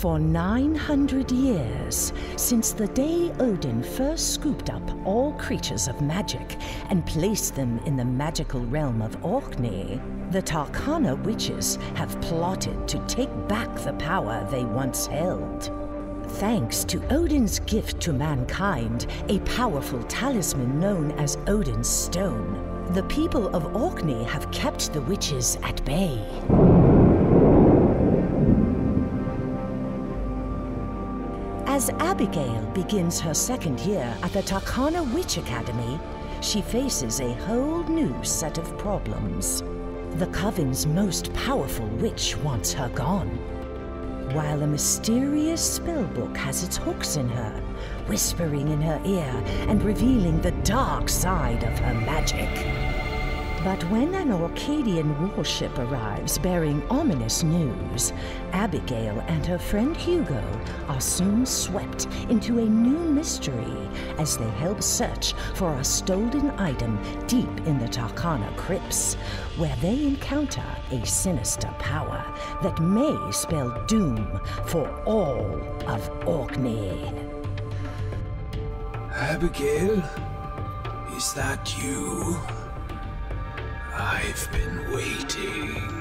For 900 years, since the day Odin first scooped up all creatures of magic and placed them in the magical realm of Orkney, the Tarkana witches have plotted to take back the power they once held. Thanks to Odin's gift to mankind, a powerful talisman known as Odin's Stone, the people of Orkney have kept the witches at bay. As Abigail begins her second year at the Tarkana Witch Academy, she faces a whole new set of problems. The Coven's most powerful witch wants her gone, while a mysterious spellbook has its hooks in her, whispering in her ear and revealing the dark side of her magic. But when an Orcadian warship arrives bearing ominous news, Abigail and her friend Hugo are soon swept into a new mystery as they help search for a stolen item deep in the Tarkana crypts, where they encounter a sinister power that may spell doom for all of Orkney. Abigail? Is that you? I've been waiting.